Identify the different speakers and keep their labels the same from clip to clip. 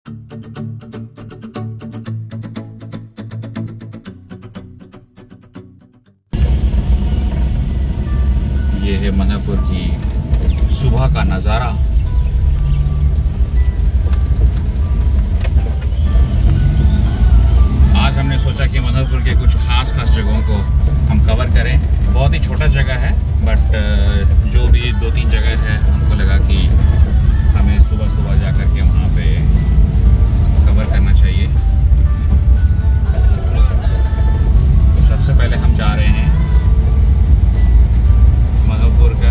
Speaker 1: ये है मनापुर की सुबह का नज़ारा। आज हमने सोचा कि मधुपुर के कुछ खास खास जगहों को हम कवर करें। बहुत ही छोटा जगह है बट जो भी दो तीन जगह है, हमको लगा कि हमें सुबह सुबह जा कर जा रहे हैं। मधुपुर का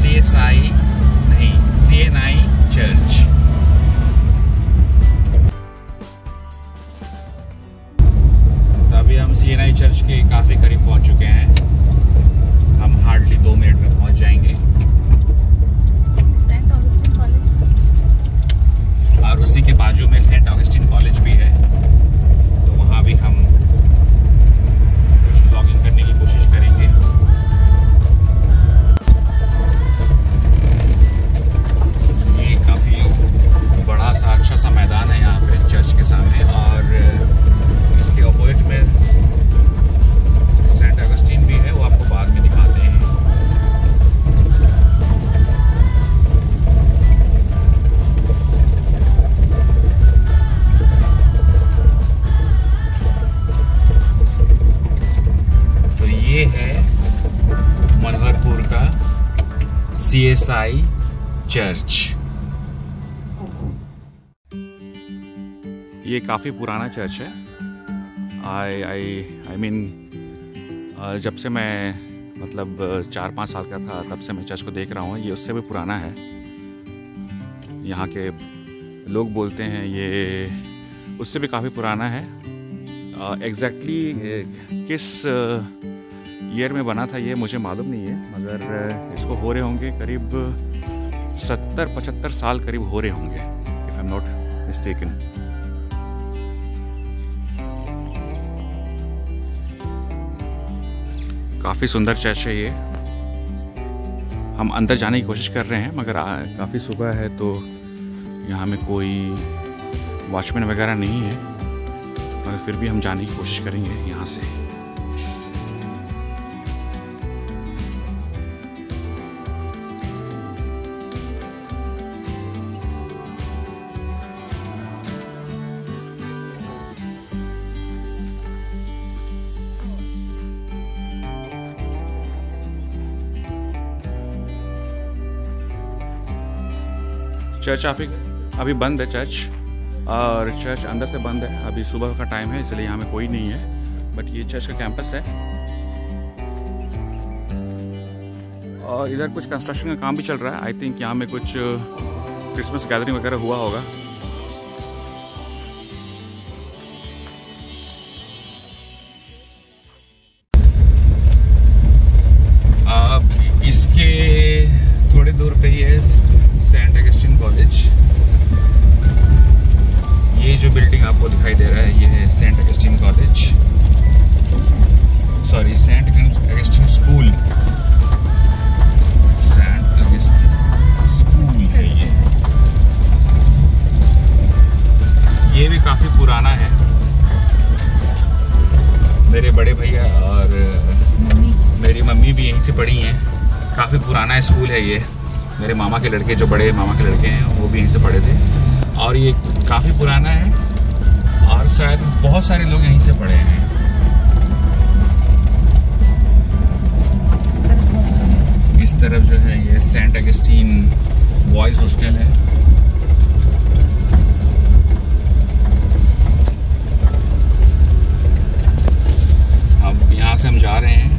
Speaker 1: सी एस आई नहीं सी एन आई चर्च तो अभी हम सी एन आई चर्च के काफ़ी करीब पहुँच चुके हैं। हम हार्डली दो मिनट में पहुँच जाएँगे।
Speaker 2: सेंट ऑगस्टिन कॉलेज
Speaker 1: और उसी के बाजू में saint Augustine C S I church ये काफ़ी पुराना चर्च है। आई आई आई मीन जब से मैं मतलब चार पाँच साल का था, तब से मैं चर्च को देख रहा हूँ। ये उससे भी पुराना है। यहाँ के लोग बोलते हैं ये, उससे भी काफ़ी पुराना है। एग्जैक्टली किस ईयर में बना था ये, मुझे मालूम नहीं है, मगर इसको हो रहे होंगे करीब सत्तर, पचहत्तर साल करीब हो रहे होंगे if I am not mistaken काफ़ी सुंदर चर्च है ये। हम अंदर जाने की कोशिश कर रहे हैं, मगर काफ़ी सुबह है तो यहाँ में कोई वॉचमैन वगैरह नहीं है, मगर फिर भी हम जाने की कोशिश करेंगे यहाँ से। चर्च अभी अभी बंद है चर्च और चर्च अंदर से बंद है। अभी सुबह का टाइम है, इसलिए यहाँ में कोई नहीं है बट ये चर्च का कैंपस है। और इधर कुछ कंस्ट्रक्शन का काम भी चल रहा है। आई थिंक यहाँ में कुछ क्रिसमस गैदरिंग वगैरह हुआ होगा। इसके थोड़ी दूर पे ही है सेंट अगस्टिन कॉलेज ये जो बिल्डिंग आपको दिखाई दे रहा है ये है saint Augustine college sorry saint Augustine school saint Augustine school है ये. ये भी काफ़ी पुराना है. मेरे बड़े भैया और मेरी मम्मी भी यहीं से पढ़ी हैं. काफ़ी पुराना स्कूल है ये. मेरे मामा के लड़के, जो बड़े मामा के लड़के हैं, वो भी यहीं से पढ़े थे। और ये काफ़ी पुराना है, और शायद बहुत सारे लोग यहीं से पढ़े हैं। इस तरफ़ जो है ये सेंट अगस्टीन बॉयज़ हॉस्टल है। अब यहाँ से हम जा रहे हैं।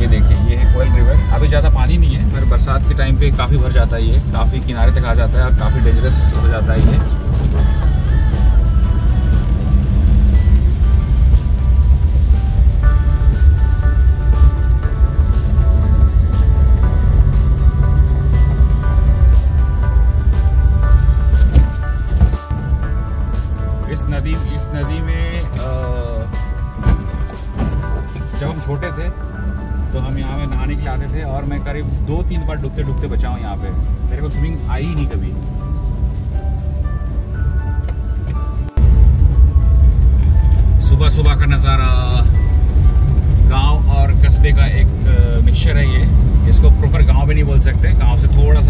Speaker 1: ये देखिए, ये है कोयल रिवर। अभी ज़्यादा पानी नहीं है, पर बरसात के टाइम पे काफ़ी भर जाता है ये। काफ़ी किनारे तक आ जाता है और काफ़ी डेंजरस हो जाता है ये।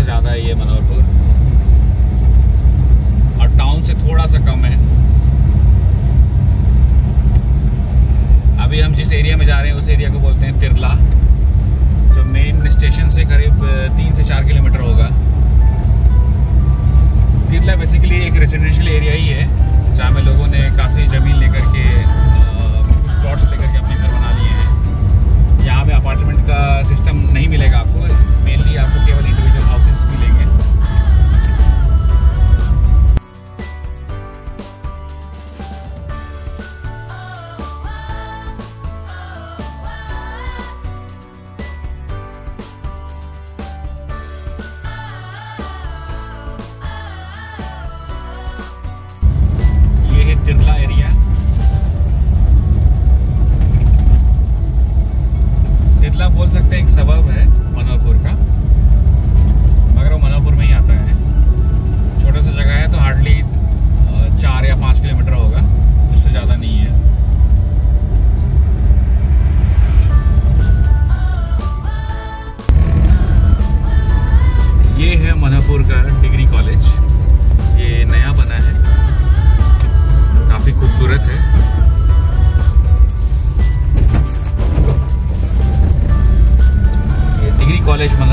Speaker 1: ज़्यादा है ये मनोहरपुर। और टाउन से थोड़ा सा कम है। अभी हम जिस एरिया में जा रहे हैं, उस एरिया को बोलते हैं तिरला, जो मेन स्टेशन से करीब तीन से चार किलोमीटर होगा। तिरला बेसिकली एक रेसिडेंशियल एरिया ही है, जहाँ में लोगों ने काफ़ी ज़मीन लेकर के कुछ प्लॉट्स लेकर के अपने घर बना लिए हैं। यहाँ पे अपार्टमेंट का सिस्टम नहीं मिलेगा आपको। ये है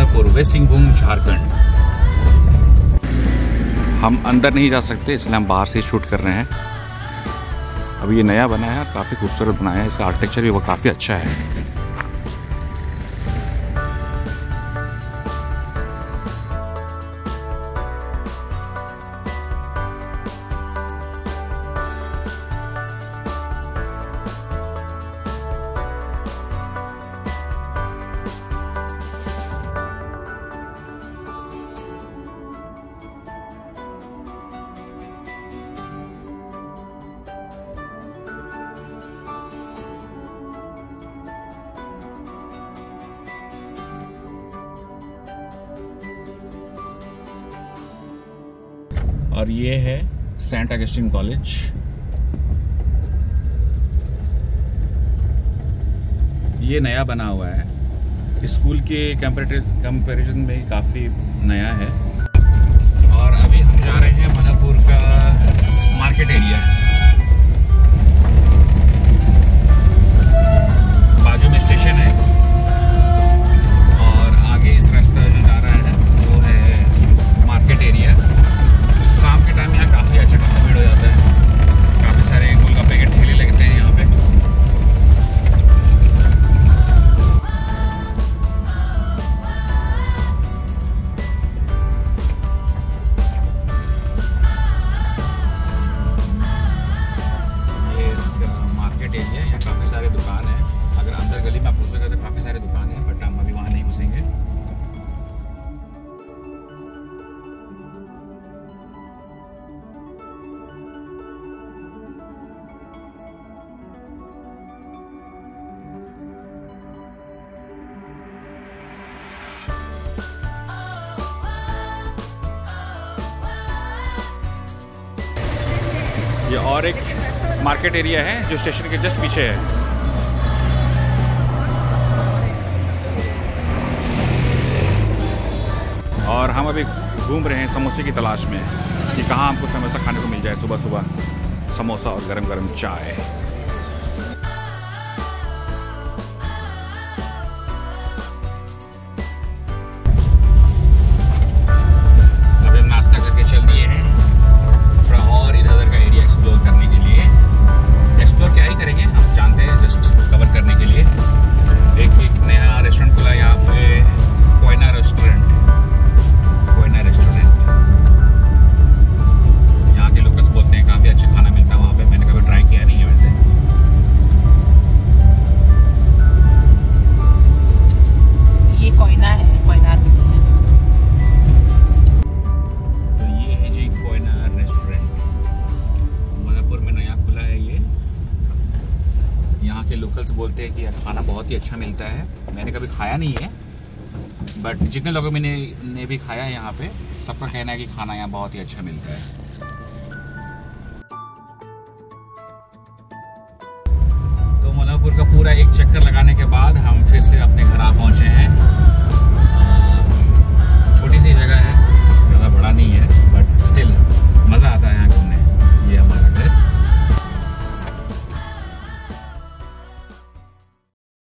Speaker 1: मधुपुर वेस्ट सिंहभूम, झारखंड। हम अंदर नहीं जा सकते, इसलिए हम बाहर से शूट कर रहे हैं। अभी ये नया बना है काफ़ी खूबसूरत बनाया है, इसका आर्किटेक्चर भी वो काफ़ी अच्छा है। और ये है सेंट अगस्टिन कॉलेज ये नया बना हुआ है। स्कूल के कंपेरिजन में काफ़ी नया है। और अभी हम जा रहे हैं मधुपुर का मार्केट एरिया बाजू में स्टेशन है। और आगे इस रास्ता जो जा रहा है, वो है मार्केट एरिया ये और एक मार्केट एरिया है जो स्टेशन के जस्ट पीछे है। और हम अभी घूम रहे हैं समोसे की तलाश में कि कहाँ हमको समोसा खाने को मिल जाए सुबह सुबह समोसा और गरम गरम चाय। बोलते हैं कि खाना बहुत ही अच्छा मिलता है। मैंने कभी खाया नहीं है बट जितने लोगों मैंने, ने भी खाया है यहाँ पे, सबका कहना है कि खाना यहाँ बहुत ही अच्छा मिलता है। तो मलापुर का पूरा एक चक्कर लगाने के बाद हम फिर से अपने घर आ पहुँचे हैं। छोटी सी जगह है, ज़्यादा बड़ा नहीं है बट स्टिल मज़ा आता है यहाँ घूमने। ये हमारा